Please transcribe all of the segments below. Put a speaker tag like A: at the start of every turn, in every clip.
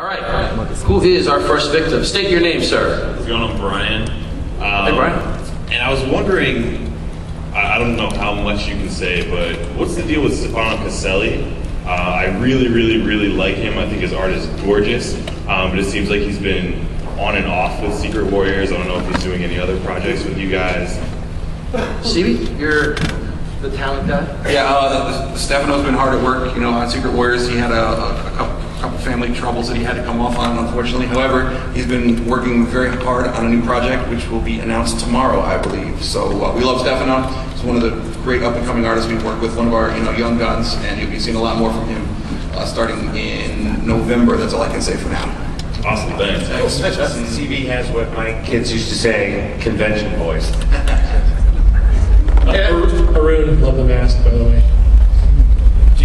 A: All right. Who is our first victim? State your name, sir.
B: What's going on, Brian? Um,
A: Hey, Brian.
B: And I was wondering, I, I don't know how much you can say, but what's the deal with Stefano Caselli? Uh, I really, really, really like him. I think his art is gorgeous, um, but it seems like he's been on and off with Secret Warriors. I don't know if he's doing any other projects with you guys.
A: Stevie, you're the talent guy.
C: Yeah, uh, Stefano's been hard at work. You know, on Secret Warriors, he had a, a, a couple, couple family troubles that he had to come off on, unfortunately. However, he's been working very hard on a new project, which will be announced tomorrow, I believe. So uh, we love Stefano. He's one of the great up and coming artists we've worked with, one of our you know young guns, and you'll be seeing a lot more from him uh, starting in November. That's all I can say for now.
B: Awesome, thanks.
D: CB has what my kids used to say, convention voice.
E: Uh, Arune, love the mask, by the way.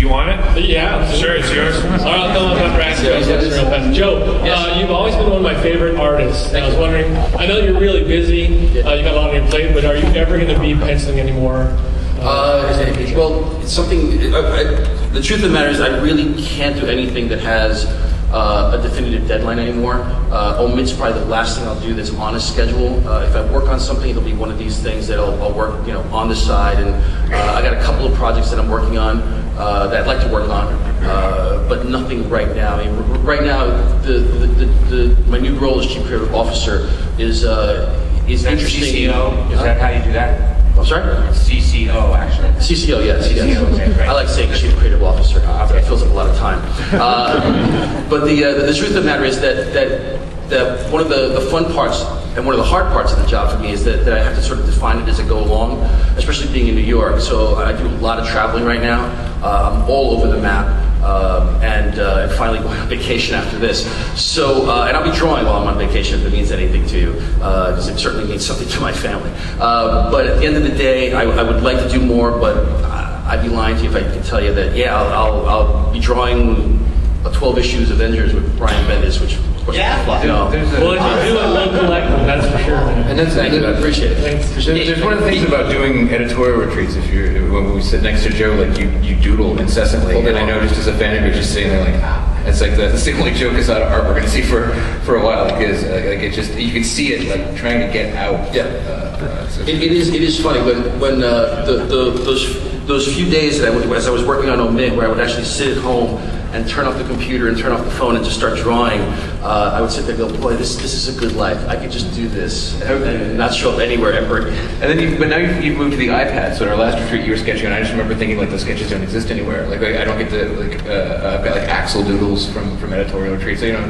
B: Do you want it?
E: Yeah,
B: Sure, it's yours.
E: All right, I'll come up and ask you guys this real fast. Joe, uh, you've always been one of my favorite artists. And I was wondering, I know you're really busy, uh, you got a lot on your plate, but are you ever going to be penciling anymore?
A: Uh, well, it's something. I, I, the truth of the matter is, I really can't do anything that has uh, a definitive deadline anymore. Uh, Omit's probably the last thing I'll do that's on a schedule. Uh, if I work on something, it'll be one of these things that I'll, I'll work, you know, on the side. And uh, I got a couple of projects that I'm working on uh, that I'd like to work on, uh, but nothing right now. I mean, right now, the, the, the, the my new role as chief creative officer is uh, is
D: Is that
A: interesting.
D: CCO? Is that how you do that?
A: I'm sorry.
D: CCO, actually.
A: CCO, yes, yes.
D: okay, great.
A: I like saying Chief Creative Officer. It feels like a lot of time. Uh, but the, uh, the truth of the matter is that, that, that one of the, the fun parts and one of the hard parts of the job for me is that, that I have to sort of define it as I go along, especially being in New York. So I do a lot of traveling right now. Uh, I'm all over the map. Um, and, uh, and finally going on vacation after this. So, uh, and I'll be drawing while I'm on vacation if it means anything to you, because it certainly means something to my family. Uh, but at the end of the day, I, I would like to do more, but I- I'd be lying to you if I could tell you that, yeah, I'll, I'll, I'll be drawing a 12 issues of Avengers with Brian Bendis, which of course
D: Yeah?
A: you know.
D: There's a-
E: Well, if you do it, we'll collect them, that's for sure.
F: And that's,
A: Thank you, I appreciate it.
E: Thanks.
F: There's, there's one of the things about doing editorial retreats. If you're when we sit next to Joe, like you, you doodle incessantly,
A: All day
F: and I
A: long.
F: know just as a fan of yours, just sitting there like, ah, it's like the, that's the only joke is out of art we're gonna see for for a while. Like, is uh, like it just you can see it like trying to get out.
A: Yeah.
F: Uh, uh,
A: It, it is. It is funny when when uh, the, the those those few days that I would, as I was working on Omit, where I would actually sit at home and turn off the computer and turn off the phone and just start drawing. Uh, I would sit there and go, boy, this this is a good life. I could just do this and, not show up anywhere ever.
F: And then, you, but now you've, you've moved to the iPad. So at our last retreat, you were sketching, and I just remember thinking like those sketches don't exist anywhere. Like I, I don't get the like uh, I've got like Axel doodles from from editorial retreats. So, you know,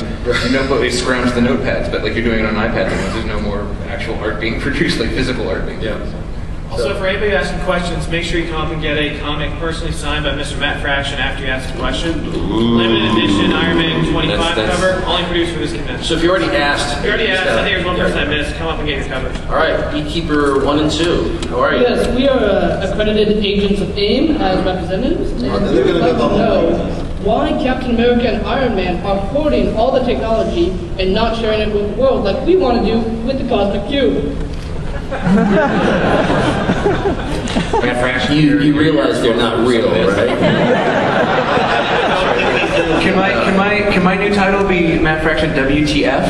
F: you know, but they scrounge the notepads, but like you're doing it on an iPad. There's no more actual art being produced, like physical art being.
A: Yeah.
G: Also, for anybody asking questions, make sure you come up and get a comic personally signed by Mr. Matt Fraction after you ask a question. Limited edition Iron Man 25
F: That's- that's-
G: cover, only produced for this convention.
A: So if you already asked,
G: If you already asked, I think there's one person I missed. Come up and get your cover.
A: All right, beekeeper one and two. How are you?
H: Yes, we are uh, accredited agents of AIM as representatives. And we would like to know why Captain America and Iron Man are hoarding all the technology and not sharing it with the world like we want to do with the Cosmic Cube.
F: Matt Fraction,
A: You you realize they're not real, right?
F: Can my can my can my new title be Matt Fraction WTF?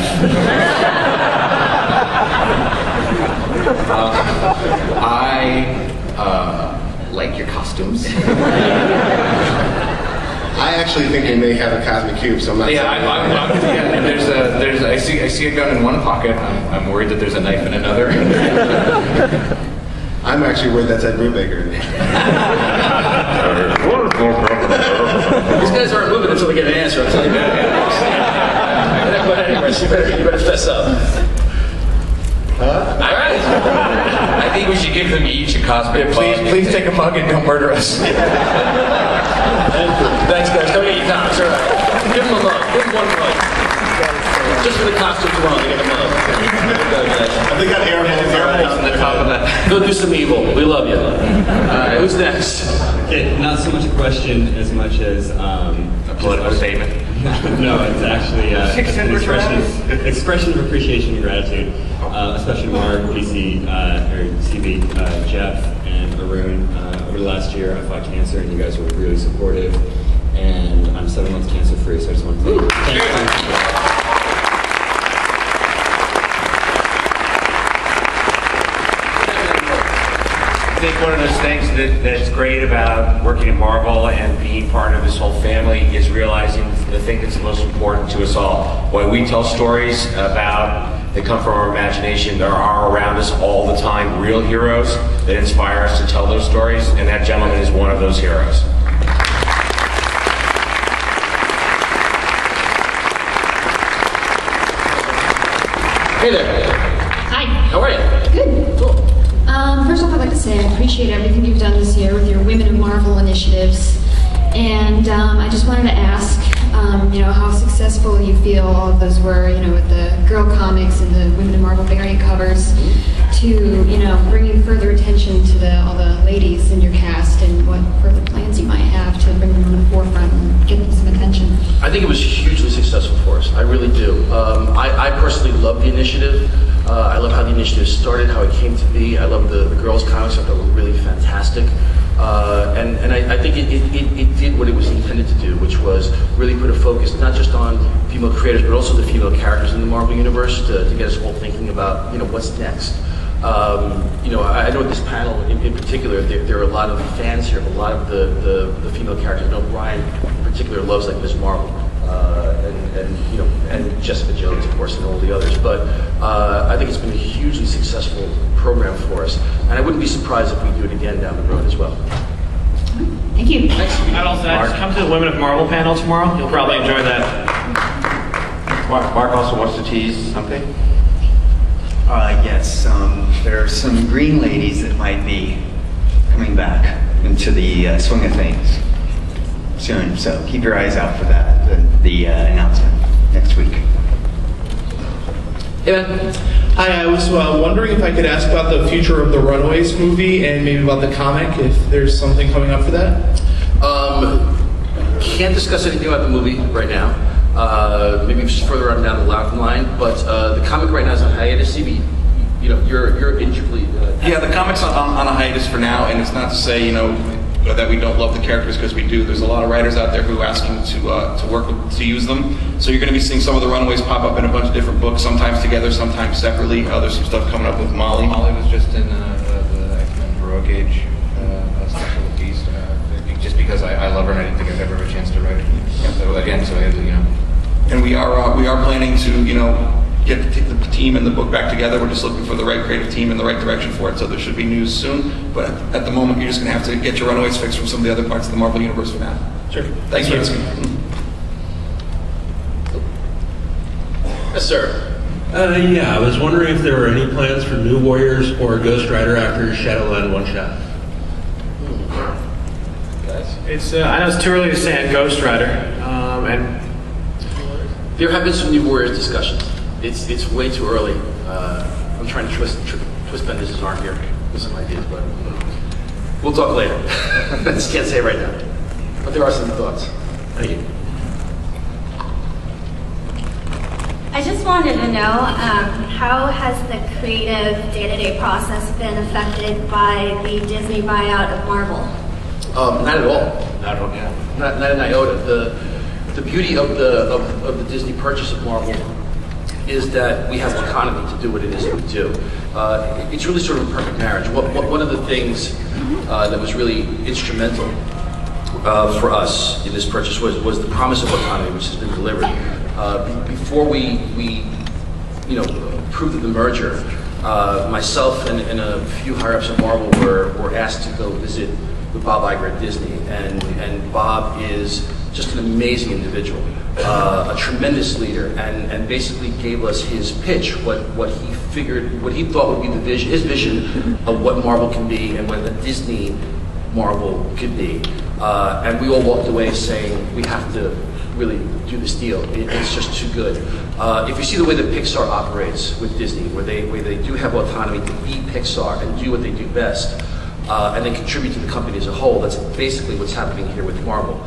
F: Um, I uh, like your costumes.
I: I actually think they may have a cosmic cube, so I'm not.
F: Yeah, I, I'm, I'm, yeah. There's a there's I see I see a gun in one pocket. I'm, I'm worried that there's a knife in another.
I: I'm actually worried that's Ed Brubaker.
A: These guys aren't moving until they get an answer. I'll tell you that. but anyways, you better, you better fess up. All right.
F: I think we should give them each a cosmic please,
A: bug.
F: please take a mug and don't murder us.
A: Thanks, guys. Don't get your comics. All right. Give them a mug. Give them one mug. Just for the costumes alone, they get a mug. I think
I: They got air holes, air holes
F: on the top of that.
A: Go do some evil. We love you. All right. Who's next?
J: Okay, not so much a question as much as um,
F: A political statement.
J: no, it's actually uh, an expression, expression of appreciation and gratitude, uh, especially Mark, PC, uh, beat uh, Jeff and Arune uh, over the last year. I fought cancer, and you guys were really supportive. And I'm seven months cancer free, so I just want to thank you. Thank you.
D: I think one of those things that, that's great about working at Marvel and being part of this whole family is realizing the thing that's most important to us all. When we tell stories about that come from our imagination, there are around us all the time real heroes that inspire us to tell those stories, and that gentleman is one of those heroes.
A: Hey there.
K: Hi.
A: How are you?
K: Good.
A: Cool.
K: Um, first off, I'd like to say I appreciate everything you've done this year with your Women in Marvel initiatives. And um, I just wanted to ask, um, you know, how successful you feel all of those were, you know, with the girl comics and the Women in Marvel variant covers, to, you know, bringing further attention to the, all the ladies in your cast and what further plans you might have to bring them on the forefront and get them some attention.
A: I think it was hugely successful for us. I really do. Um, I, I personally love the initiative. Uh, I love how the initiative started, how it came to be. I love the, the girls' comics. I thought were really fantastic. Uh, and and I, I think it, it, it, it did what it was intended to do, which was really put a focus not just on female creators, but also the female characters in the Marvel Universe to, to get us all thinking about, you know, what's next. Um, you know, I, I know this panel in, in particular, there, there are a lot of fans here a lot of the, the, the female characters. I know Brian in particular loves like Ms. Marvel. Uh, and, and you know, and Jessica Jones, of course, and all the others. But uh, I think it's been a hugely successful program for us, and I wouldn't be surprised if we do it again down the road as well.
K: Thank you.
A: Thanks.
G: I'd also add, just come to the Women of Marvel panel tomorrow. You'll probably enjoy that.
L: Mark, Mark also wants to tease something.
M: Uh, yes, um, there are some green ladies that might be coming back into the uh, swing of things soon, so keep your eyes out for that, the, the uh, announcement next week.
A: Hey, man.
N: Hi, I was uh, wondering if I could ask about the future of the Runaways movie and maybe about the comic, if there's something coming up for that.
A: Um, can't discuss anything about the movie right now. Uh, maybe just further on down the line, but uh, the comic right now is on hiatus. CB, you know, you're you're intricately. Uh,
C: Yeah, the comic's on, on, on a hiatus for now, and it's not to say, you know, that we don't love the characters because we do. There's a lot of writers out there who ask asking to uh, to work with, to use them. So you're going to be seeing some of the Runaways pop up in a bunch of different books, sometimes together, sometimes separately. Uh, there's some stuff coming up with Molly.
F: Molly was just in uh, the, the X-Men Heroic Age uh, with Beast, uh, just because I, I love her and I didn't think I'd ever have a chance to write it. So again, so I had to, you know.
C: And we are uh, we are planning to, you know, get the, t- the team and the book back together. We're just looking for the right creative team and the right direction for it. So there should be news soon. But at the moment, you're just going to have to get your Runaways fixed from some of the other parts of the Marvel Universe for now.
N: Sure.
C: Thanks for asking.
A: yes, sir.
O: Uh, yeah, I was wondering if there were any plans for New Warriors or Ghost Rider after Shadowland One Shot.
G: It's uh, I know it's too early to say on Ghost Rider, um, and
A: There have been some new Warriors discussions. It's it's way too early. Uh, I'm trying to twist tr- twist Bendis' arm here with some ideas, but we'll talk later. I just can't say right now. But there are some thoughts. Thank you.
P: I just wanted to know um, how has the creative day-to-day process been affected by the Disney buyout of Marvel?
A: Um, not at all. Not at all. Yeah. Not, not an iota. The the beauty of the of, of the Disney purchase of Marvel is that we have autonomy to do what it is we do. Uh, it's really sort of a perfect marriage. What, what, one of the things uh, that was really instrumental uh, for us in this purchase was, was the promise of autonomy, which has been delivered. Uh, before we, we, you know, approved of the merger, uh, myself and, and a few higher ups at Marvel were, were asked to go visit with Bob Iger at Disney, and, and Bob is just an amazing individual, uh, a tremendous leader, and, and basically gave us his pitch, what, what he figured, what he thought would be the vision, his vision of what Marvel can be and what the Disney Marvel could be. Uh, and we all walked away saying, we have to really do this deal. It, it's just too good. Uh, if you see the way that Pixar operates with Disney, where they, where they do have autonomy to be Pixar and do what they do best, uh, and then contribute to the company as a whole, that's basically what's happening here with Marvel.